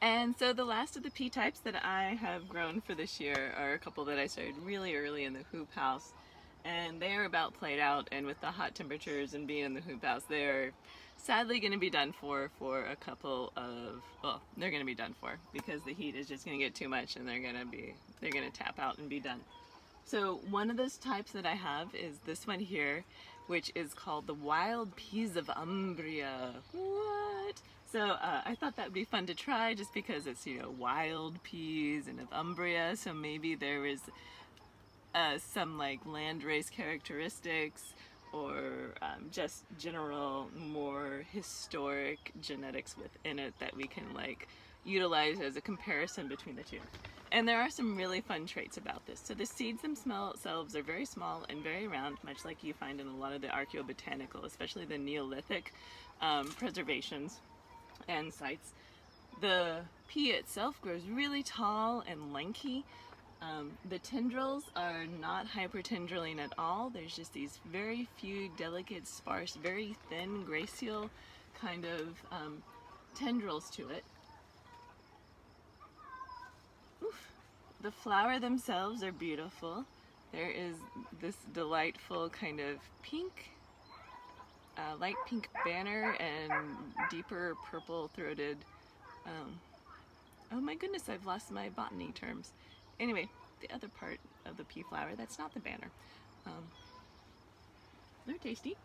And so the last of the pea types that I have grown for this year are a couple that I started really early in the hoop house. And they are about played out and with the hot temperatures and being in the hoop house, they're sadly going to be done for for a couple of, well, they're going to be done for because the heat is just going to get too much and they're going to be, they're going to tap out and be done. So one of those types that I have is this one here, which is called the Wild Peas of Umbria. What? So uh, I thought that would be fun to try just because it's, you know, wild peas and of Umbria. So maybe there is uh, some like landrace characteristics or um, just general more historic genetics within it that we can like utilize as a comparison between the two. And there are some really fun traits about this. So the seeds themselves are very small and very round, much like you find in a lot of the archaeobotanical, especially the Neolithic um, preservations and sites. The pea itself grows really tall and lanky. Um, the tendrils are not hypertendriling at all. There's just these very few delicate, sparse, very thin, gracile kind of um, tendrils to it. Oof. The flower themselves are beautiful. There is this delightful kind of pink uh, light pink banner and deeper purple throated. Um, oh my goodness, I've lost my botany terms. Anyway, the other part of the pea flower, that's not the banner. Um, they're tasty.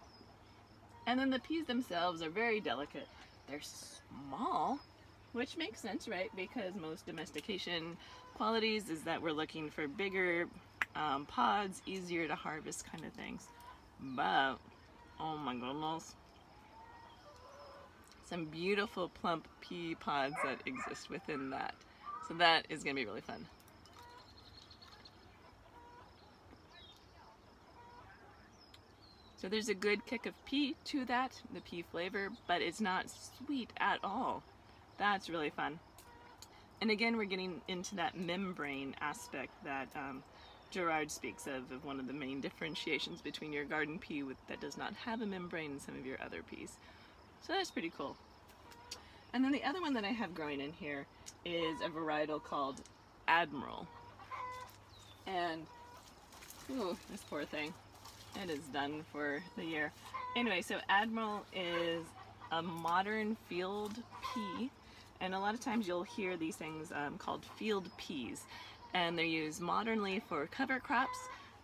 And then the peas themselves are very delicate. They're small, which makes sense, right? Because most domestication qualities is that we're looking for bigger um, pods, easier to harvest kind of things. But Oh my goodness. Some beautiful plump pea pods that exist within that. So that is going to be really fun. So there's a good kick of pea to that, the pea flavor, but it's not sweet at all. That's really fun. And again, we're getting into that membrane aspect that um, Gerard speaks of, of one of the main differentiations between your garden pea with, that does not have a membrane and some of your other peas. So that's pretty cool. And then the other one that I have growing in here is a varietal called Admiral. And, ooh, this poor thing. It is done for the year. Anyway, so Admiral is a modern field pea. And a lot of times you'll hear these things um, called field peas and they're used modernly for cover crops.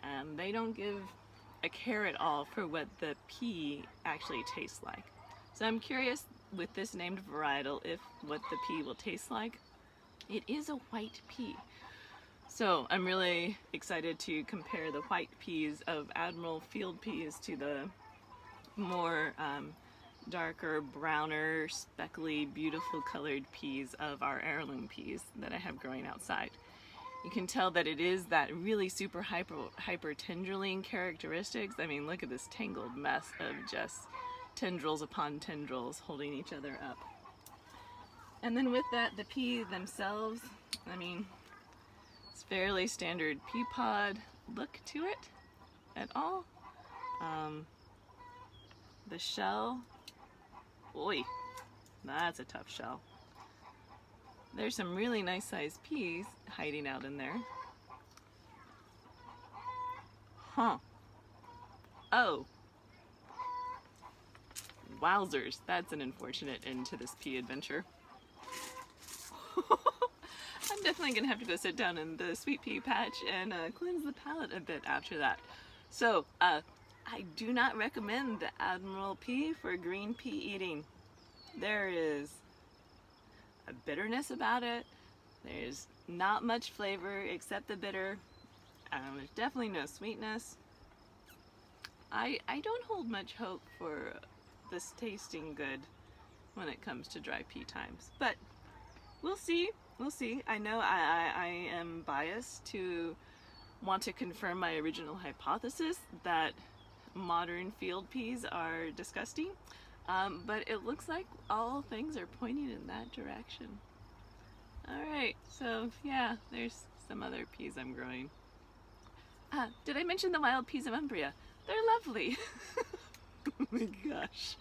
and they don't give a care at all for what the pea actually tastes like. So I'm curious with this named varietal if what the pea will taste like. It is a white pea. So I'm really excited to compare the white peas of Admiral field peas to the more um, darker, browner, speckly, beautiful colored peas of our heirloom peas that I have growing outside. You can tell that it is that really super hyper, hyper tendriline characteristics. I mean, look at this tangled mess of just tendrils upon tendrils holding each other up. And then with that, the pea themselves, I mean, it's fairly standard pea pod look to it at all. Um, the shell, boy, that's a tough shell. There's some really nice sized peas hiding out in there. Huh. Oh. Wowzers, that's an unfortunate end to this pea adventure. I'm definitely gonna have to go sit down in the sweet pea patch and uh, cleanse the palate a bit after that. So, uh, I do not recommend the Admiral pea for green pea eating. There is a bitterness about it. There's not much flavor except the bitter. Um, there's definitely no sweetness. I, I don't hold much hope for this tasting good when it comes to dry pea times. But we'll see. We'll see. I know I, I, I am biased to want to confirm my original hypothesis that modern field peas are disgusting. Um, but it looks like all things are pointing in that direction. Alright, so yeah, there's some other peas I'm growing. Ah, did I mention the wild peas of Umbria? They're lovely. oh my gosh.